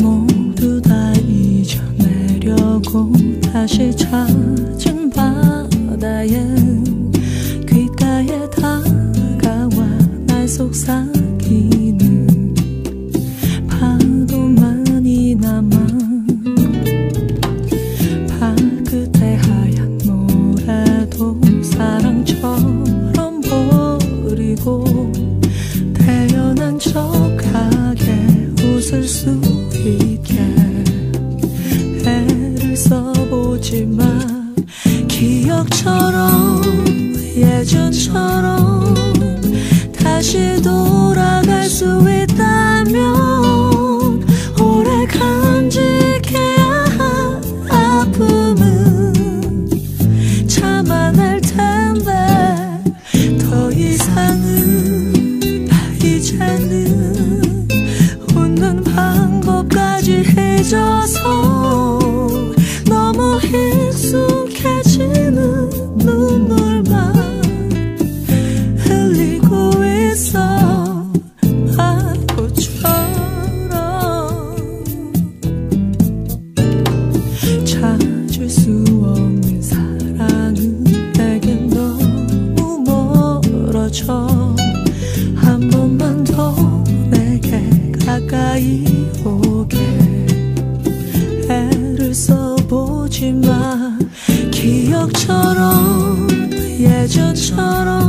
모두 다 잊어내려고 다시 찾은 바다에 귓가에 다가와 날 속삭이 태연한 척하게 웃을 수 있게. 애를 써보지만 기억처럼 예전처럼 다시 돌아갈 수 있다면 오래 간직해야 할 아픔은 참아낼 텐데 더 이상은 젖어 너무 익숙해지는 눈물만 흘리고 있어. 바보처럼 찾을 수 없는 사랑은 내겐 너무 멀어져. 한 번만 더 내게 가까이 오. 지만 기억처럼 예전처럼